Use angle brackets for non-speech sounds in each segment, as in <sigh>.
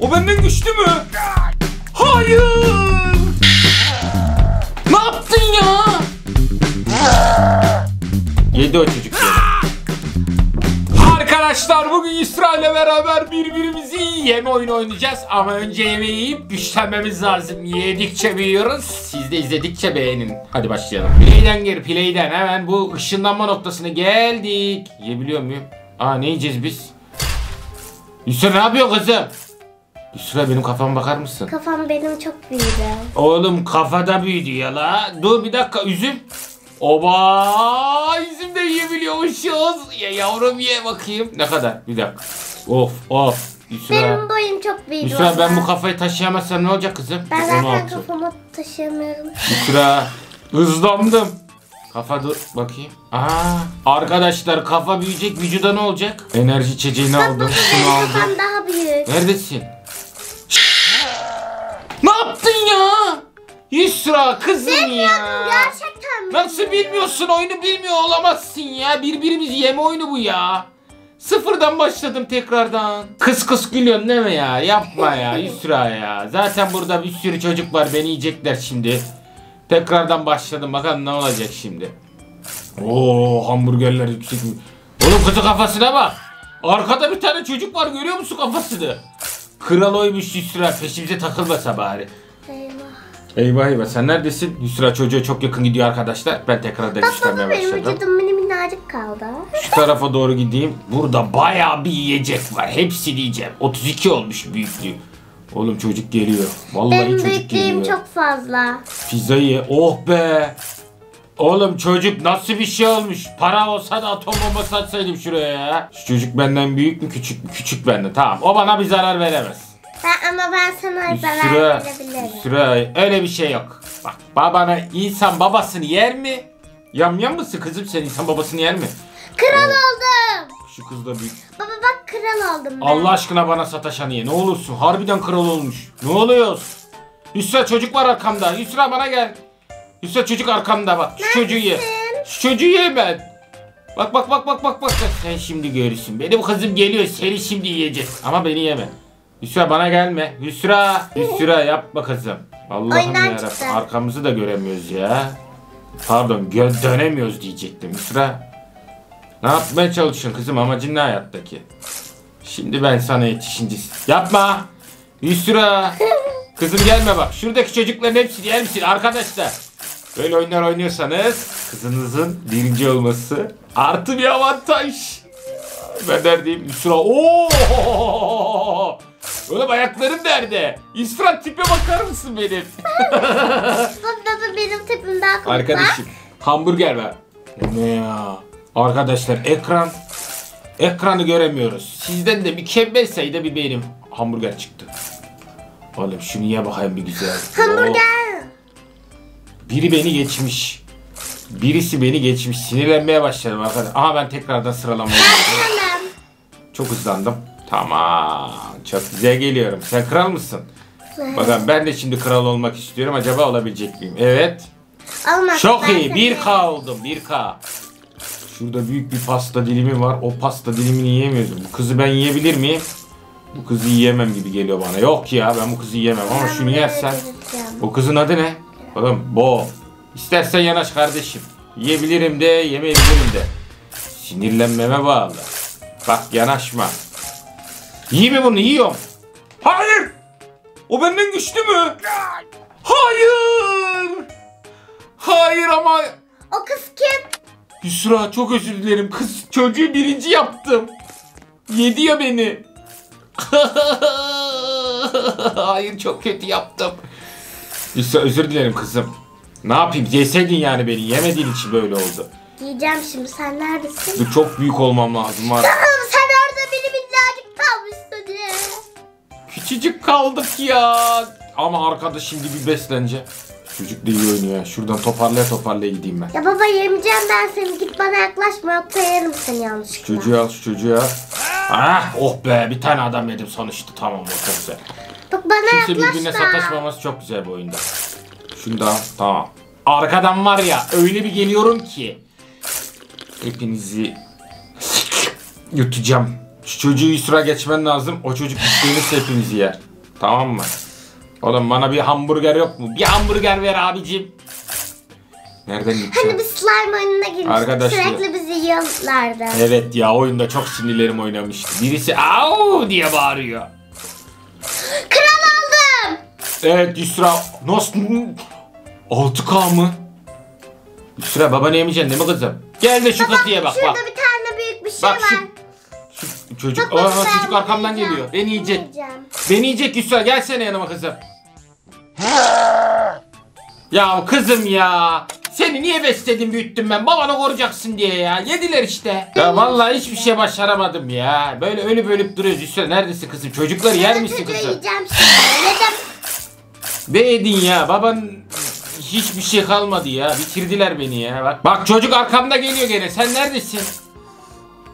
O benden güçlü mü? Hayır. Ne yaptın ya? Yedi o çocuk. Arkadaşlar bugün İsra ile beraber birbirimizi yeme oyunu oynayacağız. Ama önce yemeği yiyip güçlenmemiz lazım. Yedikçe büyüyoruz. Siz de izledikçe beğenin. Hadi başlayalım. Play'den gir play'den. Hemen bu ışınlanma noktasına geldik. Yiyebiliyor muyum? Aa ne yiyeceğiz biz? İsra ne yapıyor kızım? İsra benim kafama bakar mısın? Kafam benim çok büyüdü. Oğlum kafada büyüdü ya la. Dur bir dakika üzüm. Oba üzüm de yiyebiliyormuşuz. Ya yavrum ye bakayım. Ne kadar? Bir dakika. Of of. Yusra. Benim boyum çok büyüdü. Yusra ben bu kafayı taşıyamazsam ne olacak kızım? Ben zaten 16. kafamı taşıyamıyorum. Yusra. Hızlandım. Kafa dur bakayım. Aa, arkadaşlar kafa büyüyecek vücuda ne olacak? Enerji içeceğini aldım. Şunu aldım. kafam daha büyük. Neredesin? Yusra kızım ya. Gerçekten mi? Nasıl bilmiyorsun oyunu bilmiyor olamazsın ya. Birbirimizi yeme oyunu bu ya. Sıfırdan başladım tekrardan. Kıs kıs gülüyorsun değil mi ya? Yapma ya <laughs> Yusra ya. Zaten burada bir sürü çocuk var beni yiyecekler şimdi. Tekrardan başladım bakalım ne olacak şimdi. Oo hamburgerler yüksek mi? Oğlum kızı kafasına bak. Arkada bir tane çocuk var görüyor musun kafasını? Kral oymuş Yusra peşimize takılmasa bari. Eyvah. Eyvah sen neredesin? Yusra çocuğa çok yakın gidiyor arkadaşlar. Ben tekrardan Bak işlemeye baba benim başladım. vücudum mini minnacık kaldı. Şu tarafa doğru gideyim. Burada bayağı bir yiyecek var. Hepsini yiyeceğim. 32 olmuş büyüklüğü. Oğlum çocuk geliyor. Vallahi Benim çocuk büyüklüğüm geliyor. çok fazla. Pizza ye. Oh be. Oğlum çocuk nasıl bir şey olmuş? Para olsa da atom bombası atsaydım şuraya ya. Şu çocuk benden büyük mü küçük mü? Küçük benden. Tamam o bana bir zarar veremez. Ben, ama ben sana zarar Süre, verebilirim. süre öyle bir şey yok. Bak babana insan babasını yer mi? Yam yam mısın kızım sen insan babasını yer mi? Kral oldum. Şu kız da büyük. Baba bak kral oldum ben. Allah aşkına bana sataşan ye. Ne olursun harbiden kral olmuş. Ne oluyoruz? Yusra çocuk var arkamda. Yusra bana gel. Yusra çocuk arkamda bak. Şu çocuğu ye. Şu çocuğu ye ben. Bak bak bak bak bak bak. Sen şimdi görürsün. Benim kızım geliyor. Seni şimdi yiyeceğiz. Ama beni yeme. Yusra bana gelme. Yusra. Yusra yapma kızım. Allah'ım Oyundan yarabbim. Arkamızı da göremiyoruz ya. Pardon gö- dönemiyoruz diyecektim. Yusra. Ne yapmaya çalışıyorsun kızım? Amacın ne hayattaki? Şimdi ben sana yetişince... Yapma! Yusra! Kızım gelme bak. Şuradaki çocukların hepsini yer misin arkadaşlar? Böyle oyunlar oynuyorsanız kızınızın birinci olması artı bir avantaj. Ben neredeyim? Yusra. Oo! Oğlum ayaklarım nerede? Yusra tipe bakar mısın benim? <laughs> Baba, baba benim tipim daha komik. Arkadaşım hamburger ver. Ne ya? Arkadaşlar ekran ekranı göremiyoruz. Sizden de mükemmel sayıda bir benim hamburger çıktı. Oğlum şunu ye bakayım bir güzel. <laughs> Oh, Hamburger. biri beni geçmiş. Birisi beni geçmiş. Sinirlenmeye başladım arkadaşlar. Aha ben tekrardan sıralamaya. <laughs> Çok hızlandım. Tamam. Çok güzel geliyorum. Sen kral mısın? Bakalım ben de şimdi kral olmak istiyorum. Acaba olabilecek miyim? Evet. Olmaz. Çok ben iyi. seni- 1K oldum. 1K. Şurada büyük bir pasta dilimi var. O pasta dilimini yiyemiyoruz. Bu kızı ben yiyebilir miyim? Bu kızı yiyemem gibi geliyor bana. Yok ya ben bu kızı yiyemem ama Ben şunu yersen. O kızın adı ne? Oğlum Bo. İstersen yanaş kardeşim. Yiyebilirim de yemeyebilirim de. Sinirlenmeme bağlı. Bak yanaşma. İyi mi bunu? Yiyorum. Hayır. O benden güçlü mü? Hayır. Hayır ama O kız kim? Yusra çok özür dilerim. Kız çocuğu birinci yaptım. Yedi ya beni. <laughs> Hayır çok kötü yaptım. Yusra özür dilerim kızım. Ne yapayım? Yeseydin yani beni. Yemediğin için böyle oldu. Yiyeceğim şimdi. Sen neredesin? Bu çok büyük olmam lazım var. Tamam sen orada beni minnacık kalmışsın ya. Küçücük kaldık ya. Ama arkada şimdi bir beslence. Çocuk da iyi oynuyor. Şuradan toparlaya toparlaya gideyim ben. Ya baba yemeyeceğim ben seni. Git bana yaklaşma yoksa yerim seni yanlışlıkla. Çocuğu al şu çocuğu al. Ah oh be bir tane adam yedim sonuçta tamam o çok güzel. Bak bana Kimse yaklaşma. birbirine sataşmaması çok güzel bu oyunda. Şunu da tamam. Arkadan var ya öyle bir geliyorum ki. Hepinizi yutacağım. Şu çocuğu sıra geçmen lazım. O çocuk istediğiniz hepinizi yer. Tamam mı? Oğlum bana bir hamburger yok mu? Bir hamburger ver abicim. Nereden Hani gideceğim? bir slime oyununa girmiştik. Arkadaşlar. Sürekli bizi yiyorlardı. Evet ya oyunda çok sinirlerim oynamıştı. Birisi au diye bağırıyor. Kral aldım. Evet Yusra nasıl? 6K mı? Yusra babanı yemeyeceksin değil mi kızım? Gel de şu kutuya bak Şurada bak. bir tane büyük bir şey Bak şu, var. şu çocuk, bak, Aa, ben çocuk arkamdan yiyeceğim. geliyor. Beni yiyecek. Yiyeceğim. Beni yiyecek Yusra gelsene yanıma kızım. Ya kızım ya. Seni niye besledim büyüttüm ben babanı koruyacaksın diye ya. Yediler işte. Ya vallahi hiçbir şey başaramadım ya. Böyle ölüp ölüp duruyoruz Yusra. Neredesin kızım? Çocukları yer misin çocuğu kızım? yiyeceğim şimdi. Yedim. Beğendin ya baban hiçbir şey kalmadı ya. Bitirdiler beni ya. Bak, bak çocuk arkamda geliyor gene. Sen neredesin?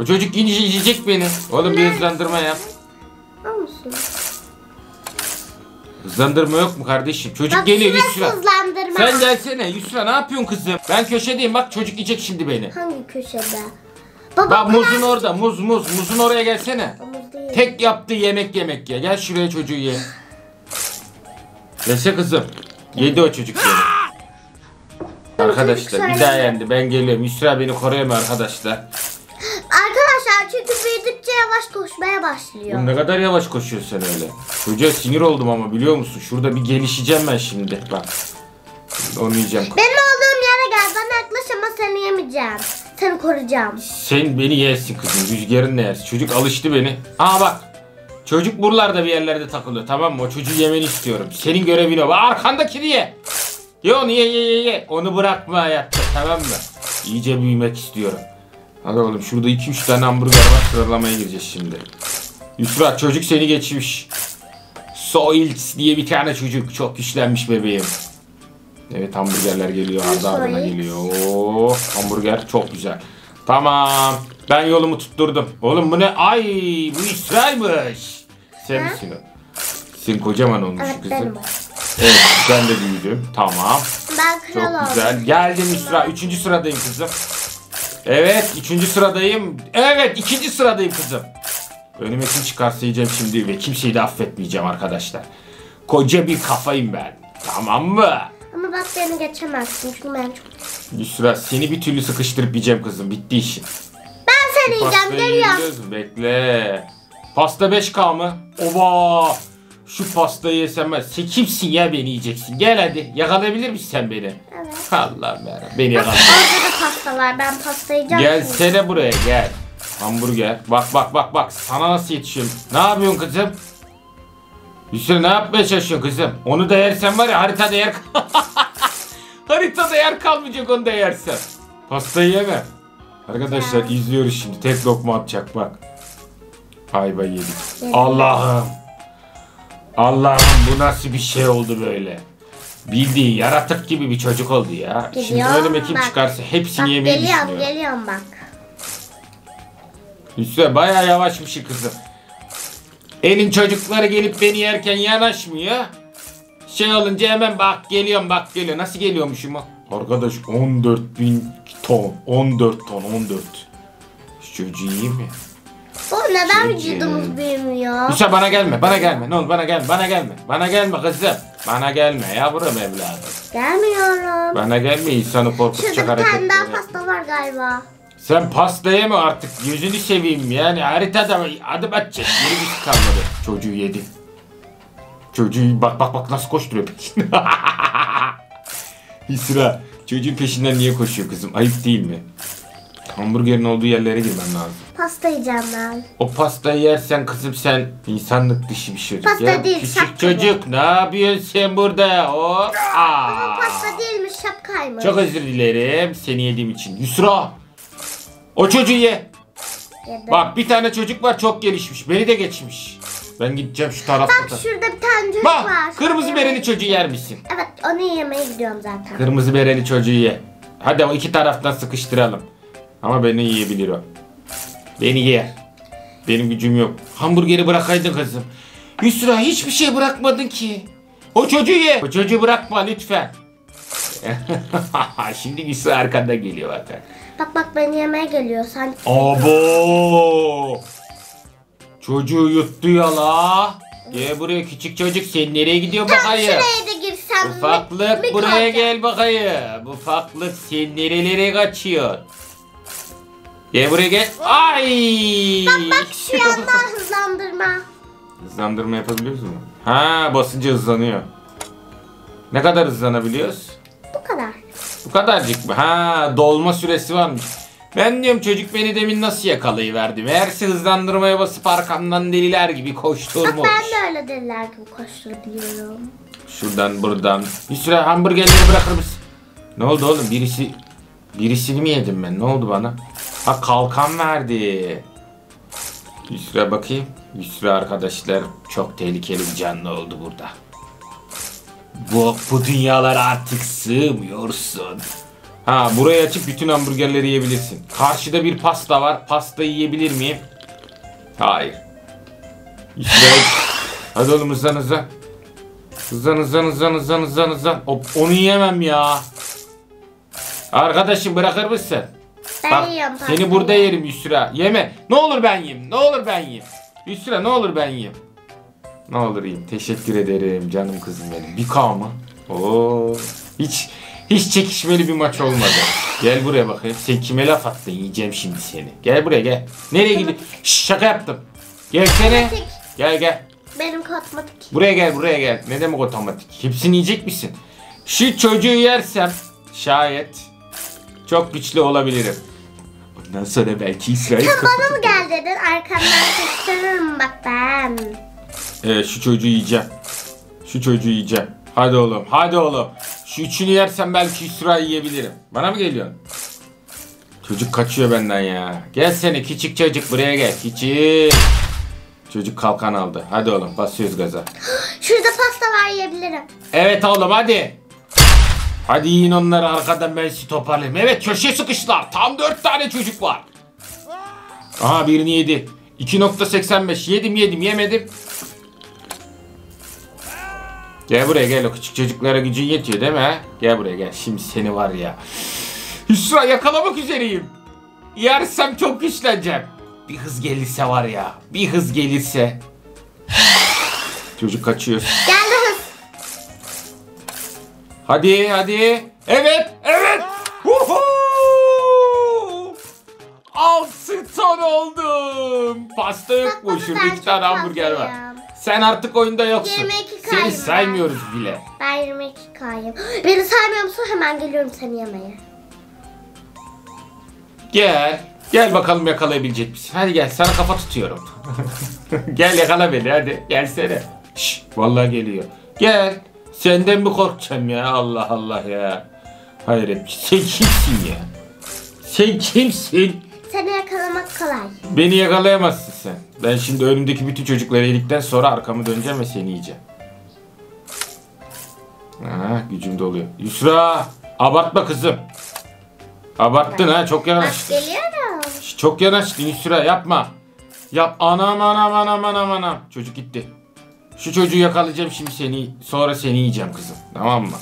O çocuk yiyecek, yiyecek beni. Oğlum bir hızlandırma yap. Al musun? Hızlandırma yok mu kardeşim? Çocuk Bak geliyor şurası Yusra. hızlandırma. Sen gelsene Yusra ne yapıyorsun kızım? Ben köşedeyim bak çocuk yiyecek şimdi beni. Hangi köşede? Baba Bak bu muzun orada muz muz muzun oraya gelsene. Omuz değil. Tek yaptığı yemek yemek ya. Gel şuraya çocuğu ye. Yese kızım. Yedi o çocuk yedi. Arkadaşlar bir daha yendi. Ben geliyorum. Yusra beni koruyamıyor arkadaşlar. Arkadaşlar çünkü büyüdükçe yavaş koşmaya başlıyor. Ne kadar yavaş koşuyorsun sen öyle. Çocuğa sinir oldum ama biliyor musun? Şurada bir gelişeceğim ben şimdi. Bak. Onu yiyeceğim. Benim olduğum yere gel. Bana yaklaş ama seni yemeyeceğim. Seni koruyacağım. Sen beni yersin kızım. Rüzgarın ne yersin? Çocuk alıştı beni. Aa bak. Çocuk buralarda bir yerlerde takılıyor tamam mı? O çocuğu yemeni istiyorum. Senin görevin o. Bak arkandakini ye. Ye ye ye ye. Onu bırakma hayatta tamam mı? İyice büyümek istiyorum. Hadi oğlum şurada 2-3 tane hamburger var sıralamaya gireceğiz şimdi. Yusra çocuk seni geçmiş. Soils diye bir tane çocuk. Çok güçlenmiş bebeğim. Evet hamburgerler geliyor ardı ardına geliyor. Oo, hamburger çok güzel. Tamam. Ben yolumu tutturdum. Oğlum bu ne? Ay bu İsrail'miş. Sen misin o? Sen kocaman olmuş Evet kızım. Evet ben de büyüdüm. Tamam. Ben kral Çok oldum. güzel. Geldim İsra. Üçüncü sıradayım kızım. Evet üçüncü sıradayım. Evet ikinci sıradayım kızım. Önüme kim çıkarsa yiyeceğim şimdi ve kimseyi de affetmeyeceğim arkadaşlar. Koca bir kafayım ben. Tamam mı? Ama bak beni geçemezsin çünkü ben çok... Yusra seni bir türlü sıkıştırıp yiyeceğim kızım. Bitti işin. Ben seni yiyeceğim Pastayı geliyorum. Bekle. Pasta 5K mı? Ova. Şu pastayı yesem ben. Sen kimsin ya beni yiyeceksin. Gel hadi. Yakalayabilir misin sen beni? Evet. Allah'ım yarabbim. Beni yakala. Orada da pasta var. Ben pasta yiyeceğim. şimdi. Gelsene buraya gel. Hamburger. Bak bak bak bak. Sana nasıl yetişiyorum? Ne yapıyorsun kızım? Yusuf ne yapmaya çalışıyorsun kızım? Onu da yersen var ya haritada yer <laughs> Haritada yer kalmayacak onu da yersen. Pastayı yeme. Arkadaşlar izliyoruz şimdi. Tek lokma atacak bak. Ayva yedik. Allah'ım. Allah'ım bu nasıl bir şey oldu böyle? Bildiğin yaratık gibi bir çocuk oldu ya. Şimdi Geliyor, önüme kim bak. çıkarsa hepsini Bak yemeyi geliyorum düşünüyorum. geliyorum bak. Üstüne bayağı yavaşmış kızım. Elin çocukları gelip beni yerken yanaşmıyor. Şey olunca hemen bak geliyorum bak geliyor. Nasıl geliyormuşum o? Arkadaş 14 bin ton. 14 ton 14. Şu çocuğu iyi mi? Bu neden vücudumuz büyümüyor? Musa bana gelme bana gelme. Ne olur bana gelme bana gelme. Bana gelme kızım. Bana gelme yavrum evladım. Gelmiyorum. Bana gelme insanı korkutacak Şurada bir tane hareketler. daha pasta var galiba. Sen pastaya mı artık gözünü seveyim yani haritada adım atacak yeri bir kalmadı. Çocuğu yedi. Çocuğu bak bak bak nasıl koşturuyor peşinden. İsra <laughs> çocuğun peşinden niye koşuyor kızım ayıp değil mi? Hamburgerin olduğu yerlere girmen lazım. Pasta yiyeceğim ben. O pastayı yersen kızım sen insanlık dışı bir çocuk. Pasta ya. değil, Küçük şapka çocuk ne yapıyorsun sen burada? O, Ama aa. pasta değilmiş şapkaymış. Çok özür dilerim seni yediğim için. Yusra o çocuğu ye. Yedim. Bak bir tane çocuk var çok gelişmiş. Beni de geçmiş. Ben gideceğim şu tarafta. Bak şurada bir tane çocuk Bak var. kırmızı bereli çocuğu yer misin? Evet onu yemeye gidiyorum zaten. Kırmızı bereli çocuğu ye. Hadi o iki taraftan sıkıştıralım. Ama beni yiyebilir o. Beni yer. Benim gücüm yok. Hamburgeri bırakaydın kızım. Yusra hiçbir şey bırakmadın ki. O çocuğu ye. O çocuğu bırakma lütfen. <laughs> Şimdi Yusra arkanda geliyor bakın. Bak bak beni yemeye geliyor. Sen Abo! Çocuğu yuttu ya la. Gel buraya küçük çocuk sen nereye gidiyor Tam bakayım? şuraya da girsem. Ufaklık mi buraya kalacak? gel bakayım. Ufaklık sen nerelere kaçıyorsun? Gel buraya gel. Ay! Bak şu <laughs> yandan hızlandırma. Hızlandırma yapabiliyoruz mu? Ha basınca hızlanıyor. Ne kadar hızlanabiliyoruz? Bu kadar. Bu kadarcık mı? Ha dolma süresi varmış. Ben diyorum çocuk beni demin nasıl yakalayıverdi? Meğerse hızlandırmaya basıp arkamdan deliler gibi Bak koşturmuş. ben de öyle deliler gibi koşturabiliyorum. Şuradan buradan. Bir süre hamburgerleri bırakır mısın? Ne oldu oğlum? Birisi birisini mi yedim ben? Ne oldu bana? Ha kalkan verdi. Yusra bakayım. Yusra arkadaşlar çok tehlikeli bir canlı oldu burada. Bu, bu dünyalara artık sığmıyorsun. Ha burayı açıp bütün hamburgerleri yiyebilirsin. Karşıda bir pasta var. Pasta yiyebilir miyim? Hayır. Yusra hadi oğlum hızlan hızlan. Hızlan hızlan hızlan hızlan hızlan hızlan. Onu yiyemem ya. Arkadaşım bırakır mısın? Ben Bak yiyorum seni burada yerim Yusra. Yeme. Ne olur ben yiyeyim. Ne olur ben yiyeyim. Yusra ne olur ben yiyeyim. Ne olur yiyeyim. Teşekkür ederim canım kızım benim. Bir K mı? Oo. Hiç hiç çekişmeli bir maç olmadı. Gel buraya bakayım. Sen kime laf attın? Yiyeceğim şimdi seni. Gel buraya gel. Nereye gidiyorsun? Şaka yaptım. Gelsene. Otomatik. Gel gel. Benim kosmetik. Buraya gel buraya gel. Ne demek otomatik? Hepsini yiyecek misin? Şu çocuğu yersem şayet çok güçlü olabilirim. Bundan sonra belki İsrail Sen bana mı gel dedin? Arkamdan kıstırırım bak ben. Evet şu çocuğu yiyeceğim. Şu çocuğu yiyeceğim. Hadi oğlum hadi oğlum. Şu üçünü yersem belki İsrail yiyebilirim. Bana mı geliyorsun? Çocuk kaçıyor benden ya. Gel seni küçük çocuk buraya gel. Küçük. Çocuk kalkan aldı. Hadi oğlum basıyoruz gaza. <gasps> Şurada pasta var yiyebilirim. Evet oğlum hadi. Hadi yiyin onları arkadan ben sizi toparlayayım. Evet köşe sıkıştılar. Tam 4 tane çocuk var. Aha birini yedi. 2.85 yedim yedim yemedim. Gel buraya gel o küçük çocuklara gücün yetiyor değil mi? Gel buraya gel şimdi seni var ya. Hüsra yakalamak üzereyim. Yersem çok güçleneceğim. Bir hız gelirse var ya. Bir hız gelirse. Çocuk kaçıyor. Geldi. Hadi hadi. Evet evet. Huhu! Altı ton oldum. Pasta yok baba, Şurada iki tane hamburger var. Sen artık oyunda yoksun. 22 Seni kaybım saymıyoruz bile. Ben 22 kayım. Beni saymıyor musun? Hemen geliyorum seni yemeye. Gel. Gel bakalım yakalayabilecek misin? Hadi gel sana kafa tutuyorum. <laughs> gel yakala beni hadi. Gelsene. Şş, vallahi geliyor. Gel. Senden mi korkacağım ya? Allah Allah ya. Hayret. Sen kimsin ya? Sen kimsin? Seni yakalamak kolay. Beni yakalayamazsın sen. Ben şimdi önümdeki bütün çocukları yedikten sonra arkamı döneceğim ve seni yiyeceğim. Ha, gücüm doluyor. Yusra! Abartma kızım. Abarttın ha çok Bak yanaştın. geliyorum. Şş, Çok yanaştın Yusra yapma. Yap anam anam anam anam anam. Çocuk gitti. Şu çocuğu yakalayacağım şimdi seni sonra seni yiyeceğim kızım. Tamam mı?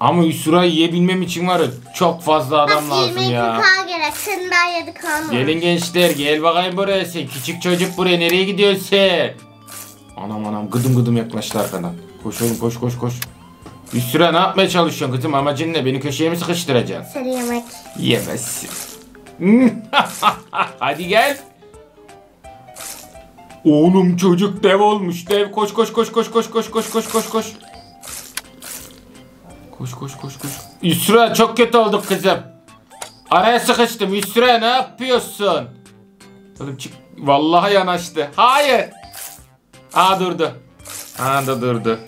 Ama Yusra yiyebilmem için var ya çok fazla adam lazım 22 ya. k gerek. Senin daha 7 kalmış. Gelin gençler gel bakayım buraya sen. Küçük çocuk buraya nereye gidiyorsun sen? Anam anam gıdım gıdım yaklaştı arkadan. Koş oğlum koş koş koş. Süre ne yapmaya çalışıyorsun kızım amacın ne? Beni köşeye mi sıkıştıracaksın? Seni yemek. Yemezsin. <laughs> Hadi gel. Oğlum çocuk dev olmuş dev. Koş koş koş koş koş koş koş koş koş koş. Koş koş koş koş. Yusra çok kötü olduk kızım. Araya sıkıştım. Yusra ne yapıyorsun? Oğlum çık. Vallahi yanaştı. Hayır. Aa durdu. Anda durdu.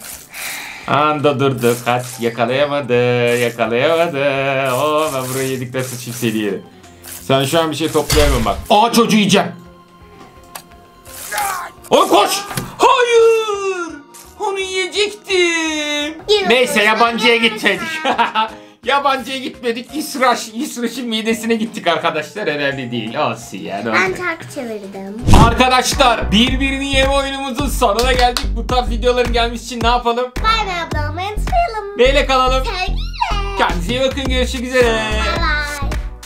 Anda durdu. Kaç. Yakalayamadı. Yakalayamadı. Oo ben burayı yedikten sıçayım seni. Sen şu an bir şey toplayamam bak. Aa çocuğu yiyeceğim. Oy koş. Hayır. Onu yiyecektim. Neyse yabancıya gitmedik. <laughs> yabancıya gitmedik. İsraç, İsraç'ın midesine gittik arkadaşlar. Önemli değil. Olsun yani. Ben şarkı çevirdim. Arkadaşlar birbirini yeme oyunumuzun sonuna geldik. Bu tarz videoların gelmesi için ne yapalım? Bay bay ablamı unutmayalım. Neyle kalalım? Sevgiyle. Kendinize iyi bakın. Görüşmek üzere. Bay bay.